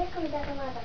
Yakında da var da.